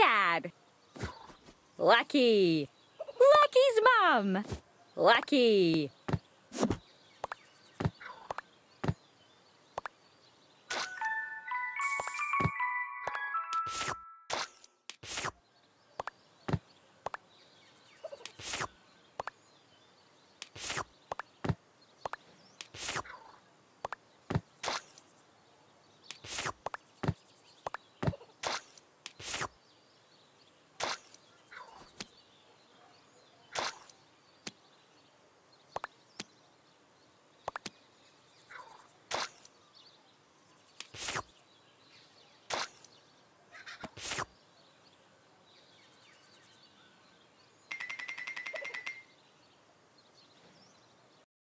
dad. Lucky. Lucky's mom, Lucky.